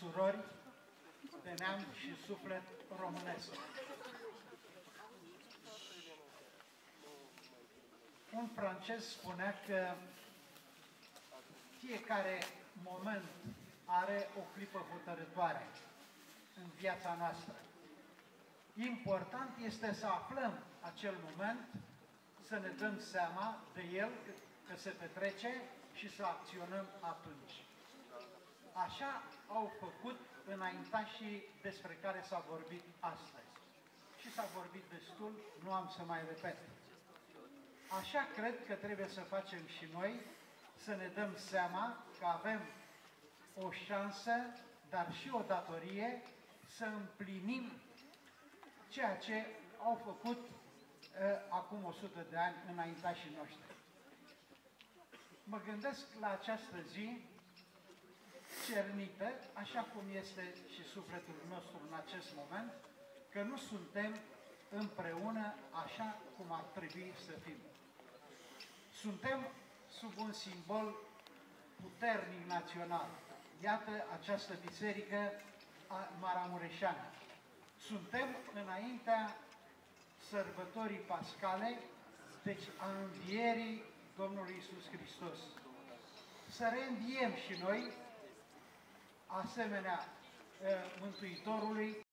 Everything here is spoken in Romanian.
surori de neam și suflet românesc. Un francez spunea că fiecare moment are o clipă hotărătoare în viața noastră. Important este să aflăm acel moment, să ne dăm seama de el că se petrece și să acționăm atunci. Așa au făcut înaintașii despre care s-a vorbit astăzi. Și s-a vorbit destul, nu am să mai repet. Așa cred că trebuie să facem și noi, să ne dăm seama că avem o șansă, dar și o datorie să împlinim ceea ce au făcut uh, acum 100 de ani înaintașii noștri. Mă gândesc la această zi cernită, așa cum este și sufletul nostru în acest moment, că nu suntem împreună așa cum ar trebui să fim. Suntem sub un simbol puternic național. Iată această biserică maramureșeană. Suntem înaintea sărbătorii pascale, deci a învierii Domnului Isus Hristos. Să reînviem și noi, asemenea Mântuitorului,